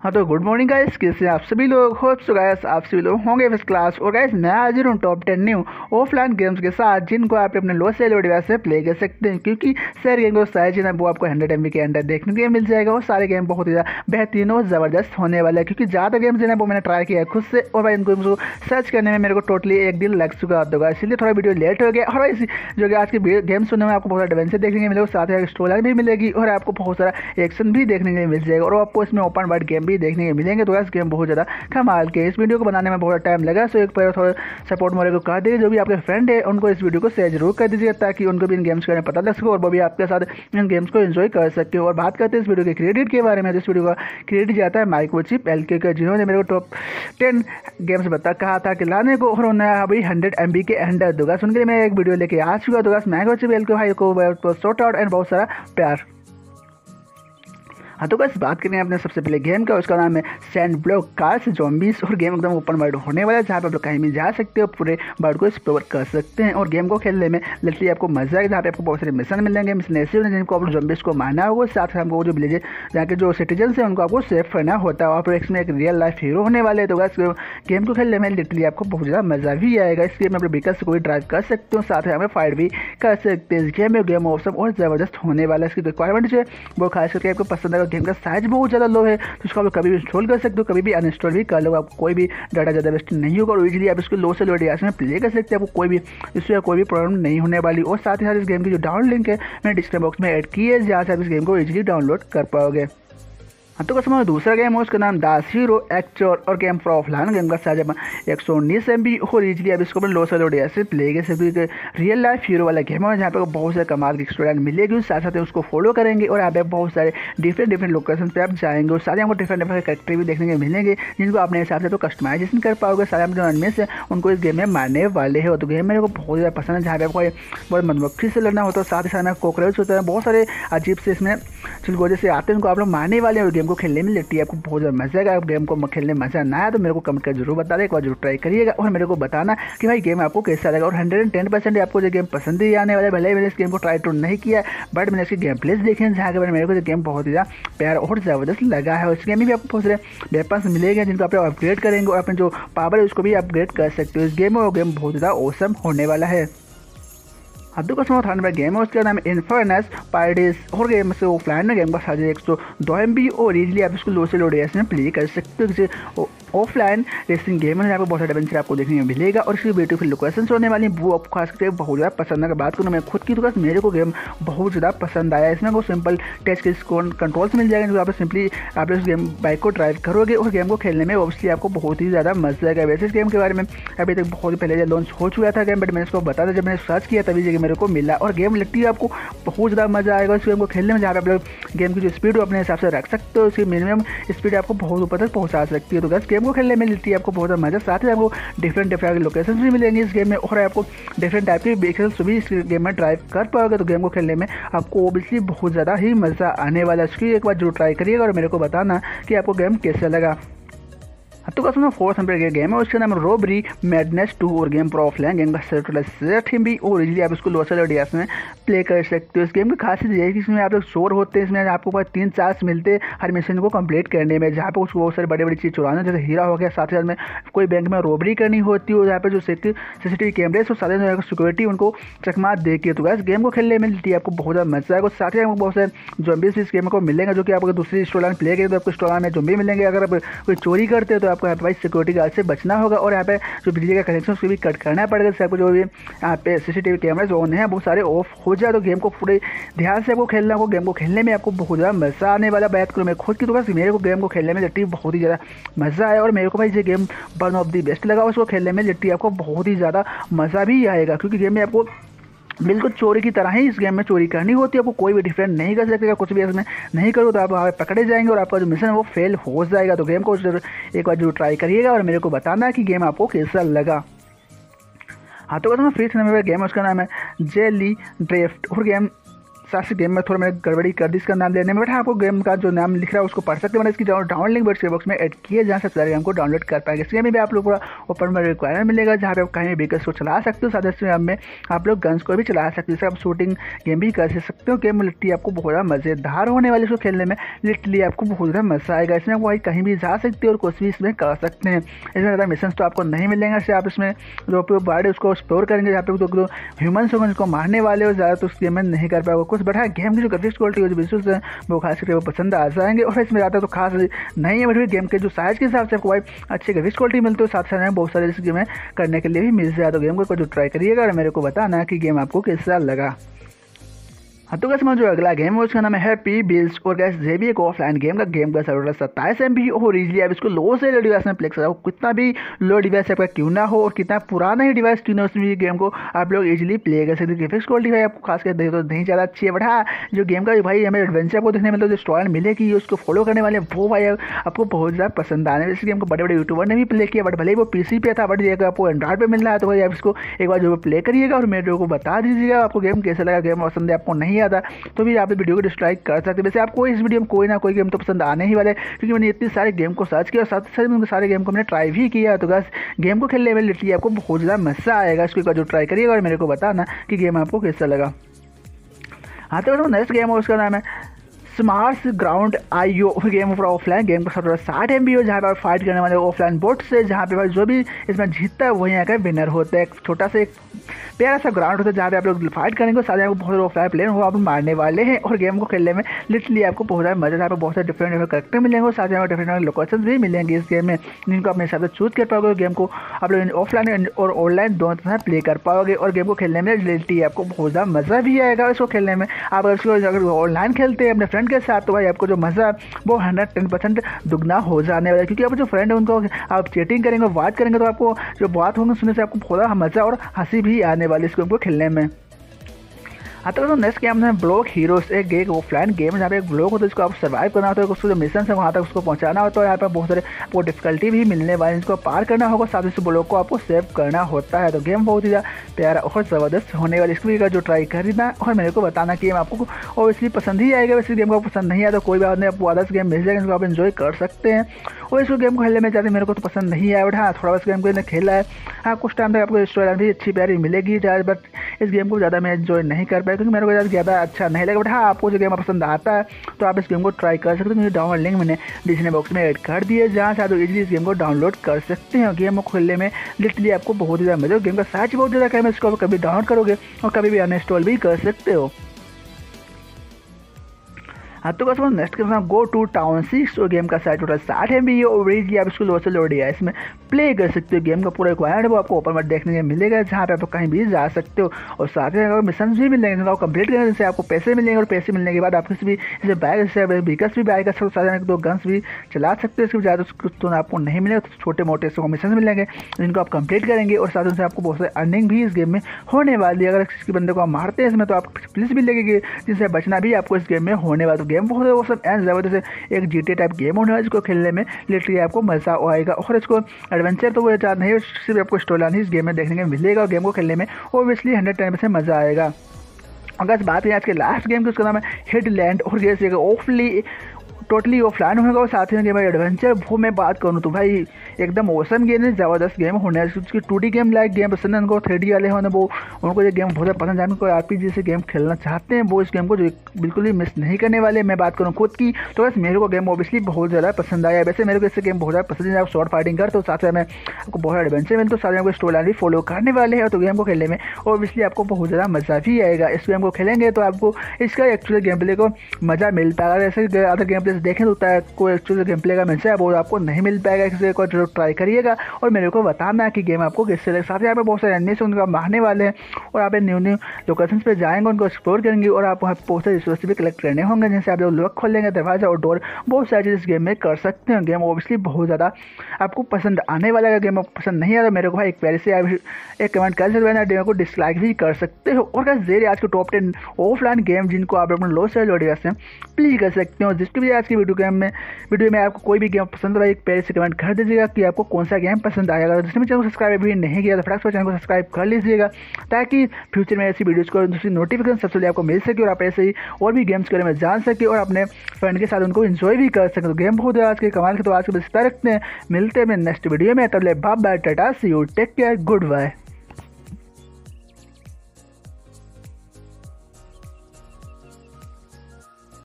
हाँ तो good morning guys कैसे आप सभी लोग? होप सो गाइस आप सभी लोग होंगे फ़र्स्ट क्लास और गाइस मैं हाजिर हूँ top ten new offline games के साथ, जिनको आप अपने लो सेल डिवाइस से प्ले कर सकते हैं, क्योंकि सारे गेम को साइज़ है वो आपको हंड्रेड एम के अंदर देखने के मिल जाएगा, और सारे गेम बहुत ही बेहतरीन और ज़बरदस्त होने वाले हैं, क्योंकि ज़्यादा गेम्स है वो मैंने ट्राई किया है खुद से, और भाई इनको सर्च करने में मेरे को टोटली एक दिन लग चुका होगा इसलिए थोड़ा वीडियो लेट हो गया, और भाई जो कि आज की गेम सुनने में आपको बहुत सारा एडवेंचर देखने को मिलेगा, साथ ही स्टोरी भी मिलेगी, और आपको बहुत सारा एक्शन भी देखने के मिल जाएगा, और आपको इसमें ओपन वर्ड गेम भी देखने को मिलेंगे। तो इस गेम बहुत ज़्यादा कमाल के। इस वीडियो को बनाने में बहुत टाइम लगा सो एक पर थोड़ा सपोर्ट मोरे को कह दीजिए जो भी आपके फ्रेंड है, उनको इस वीडियो को शेयर ज़रूर कर दीजिए, ताकि उनको भी इन गेम्स के बारे में पता लग सके, और वो भी आपके साथ इन गेम्स को इन्जॉय कर सके। और बात करते हैं इस वीडियो के क्रेडिट के बारे में। जिस वीडियो का क्रेडिट जाता है माइक्रोचिप एल के जिन्होंने मेरे को टॉप टेन गेम्स बता, कहा था कि लाने को, और उन्होंने अभी हंड्रेड एम के अंडर दूँगा सुन के मैं एक वीडियो लेके आ चुका दूँगा माइक्रोचिप एल के भाई को शॉर्ट आउट एंड बहुत सारा प्यार। हाँ तो बस बात करें अपने सबसे पहले गेम का उसका नाम है सैंड ब्लॉक कार्स जॉम्बीज और गेम एकदम ओपन वर्ल्ड होने वाला है, जहाँ पर आप लोग कहीं भी जा सकते हो, पूरे वर्ल्ड को एक्सप्लोर कर सकते हैं, और गेम को खेलने में लिटरली आपको मज़ा आएगा, जहाँ पे आपको बहुत सारे मिशन मिलेंगे मिशन ऐसे होने जिनको आप लोग जॉम्बीज को मारना होगा साथ ही हमको जो विलेज जहाँ के जो सिटीजन है, उनको आपको सेफ़ करना होता है, और इसमें एक रियल लाइफ हीरो होने वाले तो बस गेम को खेलने में लिटरली आपको बहुत ज़्यादा मज़ा भी आएगा, इस गेम में अपने व्हीकल से कोई ड्राइव कर सकते हो, साथ ही हमें फाइट भी कर सकते हैं, इस गेम में गेम ऑप्शन और ज़बरदस्त होने वाला है, इसकी रिक्वायरमेंट जो है, वो खास करके आपको पसंद आएगा गेम का साइज़ बहुत ज़्यादा लो है तो इसको आप कभी भी इंस्टॉल कर सकते हो, कभी भी अनइंस्टॉल भी कर लो आपको कोई भी डाटा ज़्यादा वेस्ट नहीं होगा, और इजिली आप इसको लो से लो डिवाइस में प्ले कर सकते हैं, आपको कोई भी इसमें कोई भी प्रॉब्लम नहीं होने वाली। और साथ ही साथ इस गेम की जो डाउन लिंक है, मैंने डिस्क्रिप्शन बॉक्स में एड की है, जहाँ से आप इस गेम को ईजिली डाउनलोड कर पाओगे। तो कसम दूसरा गेम है उसका नाम दास हीरो एक्चर और गेम फॉर ऑफलाइन गेम का साझा एक सौ उन्नीस एम बी और इजली अब इसको लो से लो ऐसे प्ले के सभी रियल लाइफ हीरो वाला गेम है जहाँ पे बहुत सारे कमाल की स्टूडेंट मिलेगी। साथ साथ उसको फॉलो करेंगे और यहाँ पे बहुत सारे डिफरेंट डिफरेंट लोकेशन पर आप जाएँगे और सारे आपको डिफरेंट डिफरेंट करेक्टर भी देखने को मिलेंगे, जिनको अपने हिसाब से तो कस्टमाइजेशन कर पाओगे। सारे आप जो अनमेस है उनको इस गेम में मारने वाले हैं। तो गेम मेरे को बहुत ज़्यादा पसंद है, जहाँ पे आपको बहुत मधुमक्खी से लड़ना होता है साथ ही साथ में कॉकरोच होता है, बहुत सारे अजीब से इसमें चिलगोजे से आते हैं, उनको आप लोग मारने वाले हैं। और गेम को खेलने में लेती है, आपको बहुत ज़्यादा मज़ा आएगा। आप गेम को खेलने में मज़ा ना आया तो मेरे को कमेंट कर ज़रूर बता दें, एक बार ज़रूर ट्राई करिएगा और मेरे को बताना कि भाई गेम आपको कैसा लगा। और हंड्रेड एंड टेन परसेंट आपको जो गेम पसंद ही आने वाला है, भले मैंने इस गेम को ट्राई टू नहीं किया बट मैंने इसकी गेम प्लेस देखे जहाँ के मेरे को गेम बहुत ही ज़्यादा प्यार और ज़बरदस्त लगा है। उस गेम में भी आपको बहुत सारे वेपन्स मिलेंगे जिनको आप अपग्रेड करेंगे और अपने जो पावर है उसको भी अपग्रेड कर सकते हो। इस गेम में वो गेम बहुत ज़्यादा औसम होने वाला है। थाने में गेम नाम इन्फर्नस पार्टीज़ और गेम से में गेम का साझा एक सौ दो एम और इजिली आप इसको लो से लो प्ले कर सकते हो। ऑफलाइन रेसिंग गेम है, यहाँ पर बहुत सारे एडवेंचर आपको देखने में मिलेगा और इसकी ब्यूटीफुल लोकेशन होने वाली वो आपको खास करके बहुत ज़्यादा पसंद अगर बात करूँ मैं खुद की तो मेरे को गेम बहुत ज़्यादा पसंद आया इसमें को सिंपल टच के कंट्रोल्स मिल जाएगा, जो आप सिंपली आप इस गेम बाइक को ड्राइव करोगे और गेम को खेलने में ऑब्वियसली आपको बहुत ही ज़्यादा मज़ा आएगा। वैसे इस गेम के बारे में अभी तक बहुत ही पहले लॉन्च हो चुका था गेम बट मैंने इसको बता था। जब मैंने सर्च किया तभी जगह मेरे को मिला और गेम लगती है आपको बहुत ज़्यादा मज़ा आएगा इस गेम को खेलने में, जहाँ पे आप लोग गेम की जो स्पीड हो अपने हिसाब से रख सकते हो। उसकी मिनिमम स्पीड आपको बहुत ऊपर तक पहुँचा सकती है। तो बस गेम को खेलने में मिलती है, आपको बहुत ज़्यादा मज़ा। साथ ही आपको डिफरेंट डिफरेंट लोकेशन भी मिलेंगे इस गेम में, और आपको डिफरेंट टाइप के व्हीकल्स भी इस गेम में ड्राइव कर पाओगे। तो गेम को खेलने में आपको ओबियसली बहुत ज़्यादा ही मज़ा आने वाला है। इसकी एक बार ज़रूर ट्राई करिएगा और मेरे को बताना कि आपको गेम कैसा लगा। तो का सुना, फोर्थ नंबर का गेम है, उसका नाम रोबरी मैडनेस टू और गेम प्रो ऑफलाइन गेम का सेट भी, और इजीली आप इसको लोसल और में प्ले कर सकते हो। इस गेम की खासियत ये है कि इसमें आप लोग शोर होते हैं, इसमें आपको पास तीन चांस मिलते हैं हर मिशन को कंप्लीट करने में, जहाँ पर उसको बहुत सारी बड़ी बड़ी चीज़ चुराना जैसे हीरा हो गया, साथ ही साथ में कोई बैंक में रोबरी करनी होती है, जहाँ पर जो सी सीसीटीवी कैमरे है सारे सिक्योरिटी उनको चकमा दे के तो गैस गेम को खेलने में मिलती है, आपको बहुत ज़्यादा मज़ा आएगा साथ ही बहुत सारे जोम्बीज इस गेम को मिलेंगे, जो कि आपको दूसरी स्टोर प्ले करें तो आपको स्टोर में जोम्बी मिलेंगे। अगर आप कोई चोरी करते हैं तो आपको यहाँ सिक्योरिटी गार्ड से बचना होगा और यहाँ पे जो बिजली का कनेक्शन उसको भी कट करना पड़ेगा। जैसे आपको जो भी, यहाँ पे सीसीटीवी कैमरा जो ऑन है, वो सारे ऑफ़ हो जाए तो गेम को पूरे ध्यान से आपको खेलना होगा। गेम को खेलने में आपको बहुत ज़्यादा मज़ा आने वाला बात करूँ मैं खुद की तो बस मेरे को गेम को खेलने में लिट्टी बहुत ही ज़्यादा मज़ा आया और मेरे को भाई ये game one of the best लगा उसको खेलने में लिट्टी आपको बहुत ही ज़्यादा मज़ा भी आएगा, क्योंकि गेम में आपको बिल्कुल चोरी की तरह ही इस गेम में चोरी करनी होती है। आपको कोई भी डिफरेंट नहीं कर सकते, कुछ भी इसमें नहीं करो तो आप वहाँ पकड़े जाएँगे और आपका जो मिशन है वो फेल हो जाएगा। तो गेम को एक बार ज़रूर ट्राई करिएगा और मेरे को बताना कि गेम आपको कैसा लगा। हाँ तो मैं फ्री नंबर गेम उसका नाम है जेली ड्रेफ्ट और गेम साथ से गेम में थोड़ा मैंने गड़बड़ी कर दी, इसका नाम लेने में बट आपको गेम का जो नाम लिख रहा है, उसको पढ़ सकते हैं। मैंने इसकी डाउन लिंक बट बॉक्स में एड किए जहाँ से सारे गेम को डाउनलोड कर पाएँगे। इसमें भी आप लोग पूरा ओपन में रिक्वायरमेंट मिलेगा, जहाँ पे आप कहीं भी को चला सकते हो। साथ ही में आप लोग गन्स को भी चला सकते हो। जैसे आप शूटिंग गेम भी कर सकते हो गेम लिट्टी आपको बहुत ज़्यादा मज़ेदार होने वाले इसको खेलने में। लिटली आपको बहुत ज़्यादा मज़ा आएगा। इसमें आप कहीं भी जा सकते हो और कुछ भी इसमें कर सकते हैं। इसमें ज़्यादा मिशन तो आपको नहीं मिलेंगे। जैसे आप इसमें जो बर्ड है, उसको एक्सप्लोर करेंगे, जहाँ पे जो ह्यूमन्स होंगे उसको मारने वाले हो, ज़्यादा तो उस गेम में नहीं कर पाएगा। कुछ बढ़ा गेम की जो ग्राफिक्स क्वालिटी है जो विजुअल्स है, वो खास करके वो पसंद आ जाएँगे। और इसमें ज़्यादा तो खास नहीं है, बट भी गेम के जो साइज़ के हिसाब से आपको भाई अच्छी ग्राफिक्स क्वालिटी मिलती है साथ साथ बहुत सारे इस गेम करने के लिए भी मिल जाए। तो गेम को जो ट्राई करिएगा और मेरे को बताना कि गेम आपको कैसा लगा। हाँ तो कैसे मैं जो अगला गेम है, उसका नाम है हैप्पी बिल्स और गैस ये भी एक ऑफलाइन गेम का गेम का सर्वर सत्ताईस एम बी और इजिली आप इसको लो से लो डिवाइस में प्ले कर सकते कितना भी लो डिवाइस आपका क्यों ना हो, और कितना पुराना ही डिवाइस क्यों ना उसमें भी गेम को आप लोग इजिली प्ले कर सकते ग्राफिक्स क्वालिटी भाई आपको खास कर देख तो नहीं ज़्यादा अच्छी है बट हाँ जो गेम का भाई हमें एडवेंचर को देखने में जो स्टोरी मिलेगी, उसको फॉलो करने वाले, वो भाई आपको बहुत ज़्यादा पसंद आने इस गेम को बड़े बड़े यूट्यूबर ने भी प्ले किया बट भले ही वो पीसी पे था बट ये आपको एंड्रॉइड पर मिल रहा है तो भाई आप इसको एक बार जो प्ले करिएगा और मेरे को बता दीजिएगा आपको गेम कैसा लगा गेम पसंद है, आपको नहीं आता तो भी आप वीडियो को डिस्ट्राइक कर सकते वैसे आपको इस वीडियो में कोई ना कोई गेम तो पसंद आने ही वाले क्योंकि मैंने इतने सारे गेम को सर्च किया और साथ साथ सारे गेम को मैंने ट्राई भी किया। तो बस गेम को खेलने में लिटली आपको बहुत ज़्यादा मज़ा आएगा। इसको एक बार जो ट्राई करिएगा और मेरे को बताना कि गेम आपको कैसा लगा। हाँ तो नेक्स्ट गेम है उसका नाम है smart ground I O game of offline game का सबसे साठ एम हो, जहाँ पर फाइट करने वाले ऑफलाइन बोट से, जहाँ पे भाई जो भी इसमें जीतता है, वही यहाँ का विनर होता है। एक छोटा सा एक प्यारा सा ग्राउंड होता है, जहाँ पे आप लोग फाइट करेंगे, साथ ही आपको बहुत ऑफलाइन प्लेयर हो आप मारने वाले हैं, और गेम को खेलने में लिटली आपको बहुत ज़्यादा मज़ा यहाँ पर बहुत सारे डिफरेंट डिफरेंट करेक्टर मिलेंगे और साथ ही डिफरेंट डिफरेंट लोकेशन भी मिलेंगे इस गेम में, जिनको अपने हिसाब से चूज़ कर पाओगे, गेम को आप लोग ऑफलाइन और ऑनलाइन दोनों तरह प्ले कर पाओगे, और गेम को खेलने में लिटली आपको बहुत ज़्यादा मज़ा भी आएगा इसको खेलने में। आप इसको अगर ऑनलाइन खेलते हैं, अपने फ्रेंड के साथ तो भाई आपको जो मज़ा, वो हंड्रेड टेन परसेंट दुगना हो जाने वाला है। क्योंकि आप जो फ्रेंड है, उनको आप चैटिंग करेंगे, बात करेंगे तो आपको जो बात होंगे, सुनने से आपको थोड़ा मज़ा और हँसी भी आने वाली इसको, उनको खेलने में। है तो नेक्स्ट गेम है ब्लॉक हीरोज एक गेम ऑफलाइन गेम जहाँ पे एक ब्लॉक होता है, जिसको आप सर्वाइव करना होता है, उसको जो मिशन है, वहाँ तक उसको पहुँचाना होता है यहाँ पर बहुत सारे आपको डिफिकल्टी भी मिलने वाली है, जिसको पार करना होगा, साथ ही उस ब्लॉक को आपको सेव करना होता है। तो गेम बहुत ही ज़्यादा प्यारा और ज़बरदस्त होने वाली इसको भी जो ट्राई करना और मेरे को बताना गेम आपको ऑब्वियसली पसंद ही आएगा, वैसे गेम को पसंद नहीं आया तो कोई बात नहीं आपको अदर्स गेम मिल जाएगा, जिसको आप इन्जॉय कर सकते हैं। और इसको गेम को खेलने में ज़्यादा मेरे को तो पसंद नहीं आया, बट हाँ थोड़ा बस गेम को खेला है। हाँ कुछ टाइम तक आपको स्टोरी भी अच्छी प्यारी मिलेगी बट इस गेम को ज़्यादा मैं इन्जॉय नहीं कर पाया। क्योंकि मेरे को ज़्यादा अच्छा नहीं लगा, बट हाँ आपको जो गेम पसंद आता है तो आप इस गेम को ट्राई कर सकते हो। मुझे डाउनलोड लिंक मैंने डिस्क्रिप्शन बॉक्स में एड कर दिए जहाँ से आप इजीली इस गेम को डाउनलोड कर सकते हैं। गेम को खोलने में लिटली आपको बहुत ज़्यादा मज़ा गेम का साइज़ बहुत ज़्यादा कैमरे इसको आप कभी डाउनलोड करोगे और कभी भी अनइंस्टॉल भी कर सकते हो। हाँ तो बस नेक्स्ट के साथ गो टू टाउन सिक्स और गेम का साइज़ टोटल साठ एम बी और इजीली आप इसको लोड से लोड है। इसमें प्ले कर सकते हो गेम का पूरा रिक्वायर्ड है वो आपको ओपन वर्ड देखने को मिलेगा, जहाँ पे आप कहीं भी जा सकते हो। और साथ ही अगर मिशन भी मिलेंगे तो कंप्लीट करने से आपको पैसे मिलेंगे, और पैसे मिलने के बाद आप किसी भी, जैसे बैग जैसे व्हीकल्स भी बाय कर सकते हो गन्स भी चला सकते हो, इसके ज़्यादा तो आपको नहीं मिलेगा तो छोटे मोटे से मिशन मिलेंगे, जिनको आप कंप्लीट करेंगे, और साथ ही आपको बहुत सारे अर्निंग भी इस गेम में होने वाली है। अगर किसी बंदे को आप मारते हैं इसमें तो आप पुलिस भी लगेगी, जिससे बचना भी आपको इस गेम में होने वाला तो गेम बहुत वो सब एंड ज़बरदस्त एक जी टाइप गेम होने वाला, जिसको खेलने में लिटरली आपको मज़ा आएगा। और इसको एडवेंचर तो वो चार नहीं सिर्फ़ आपको स्टोरी लाइन इस गेम में देखने को मिलेगा, और गेम को खेलने में ओबियसली हंड्रेड टाइम से मज़ा आएगा। अगर बात करें आज के लास्ट गेम की उसका नाम है हिट लैंड और जैसे ऑफली टोटली ऑफलाइन होगा और साथ ही गेम एडवेंचर वो मैं बात करूँ तो भाई एकदम औसम गेम है, ज़बरदस्त गेम होने उसकी two D game like game पसंद है उनको थ्री डी वाले होने वो, उनको ये गेम बहुत पसंद है। कोई आर पी जी से गेम खेलना चाहते हैं, वो इस गेम को जो बिल्कुल ही मिस नहीं करने वाले, मैं बात करूँ खुद की तो बस मेरे को गेम ओबियसली बहुत ज़्यादा पसंद आया। वैसे मेरे को इससे गेम बहुत ज़्यादा पसंद है आप शॉर्ट फाइटिंग कर तो साथ में आपको बहुत एडवेंचर मिलते तो साथ में आपको स्टोरी लाइन भी फॉलो करने वाले हैं तो गेम को खेलने में ओबियसली आपको बहुत ज़्यादा मज़ा भी आएगा। इस गेम को खेलेंगे तो आपको इसका एक्चुअली गेम प्ले को मज़ा मिल पाएगा। जैसे अदर गेम प्ले देखें तो आपको एक्चुअली गेम प्ले का मिलता है वो आपको नहीं मिल पाएगा इसलिए एक बार ट्राई करिएगा। और मेरे को बताना कि गेम आपको किससे लगे साथ ही यहाँ पे बहुत सारे अन्य से उनका मारने वाले हैं, और आप न्यू न्यू लोकेशन पर जाएँगे, उनको एक्सप्लोर करेंगे, और आप वहाँ बहुत सारे रिसोर्स भी कलेक्ट करने होंगे, जिनसे आप लोग लॉक खोलेंगे, दरवाज़ा और डोर बहुत सारी चीज़ इस गेम में कर सकते हैं। गेम ओबियसली बहुत ज़्यादा आपको पसंद आने वाला है गेम आपको पसंद नहीं आ रहा मेरे को भाई एक प्यारे से आप एक कमेंट कर सकते हैं गेम को डिसलाइक भी कर सकते हो। और जेर आज के टॉप टेन ऑफलाइन गेम जिनको आप अपने लो से लोडिया से प्ले कर सकते हो, जिसकी भी आज की वीडियो गेम में, वीडियो में आपको कोई भी गेम पसंद आए, एक पहले से कमेंट कर दीजिएगा कि आपको कौन सा गेम पसंद आएगा अगर जिसमें चैनल को सब्सक्राइब भी नहीं किया तो फटाक से चैनल को सब्सक्राइब कर लीजिएगा, ताकि फ्यूचर में ऐसी वीडियोज़ को दूसरी नोटिफिकेशन सबसे पहले आपको मिल सके और आप ऐसे ही और भी गेम्स के बारे में जान सके और अपने फ्रेंड के साथ उनको इन्जॉय भी कर सकें। तो गेम बहुत आज के कमाल के तो आज के बस रखते हैं। मिलते हैं नेक्स्ट वीडियो में। तब ले bye Tata see you take care goodbye